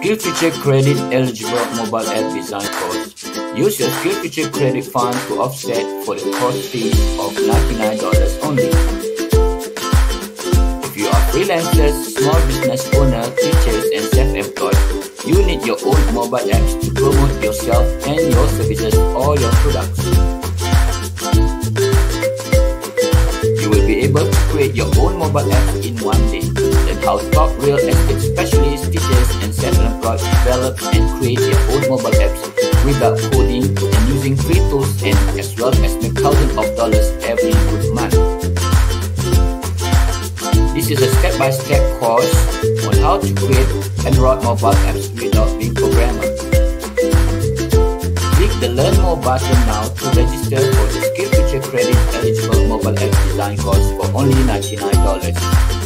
SkillsFuture Credit eligible mobile app design course. Use your SkillsFuture credit fund to offset for the cost fee of $99 only. If you are freelancers, small business owner, teachers, and self-employed, you need your own mobile apps to promote yourself and your services or your products. You will be able to create your own mobile app in one day. Learn how top real estate specialists, teachers, develop and create their own mobile apps without coding and using free tools and as well as make thousands of dollars every good month. This is a step-by-step course on how to create Android mobile apps without being programmer. Click the Learn More button now to register for the SkillsFuture Credit eligible mobile app design course for only $99.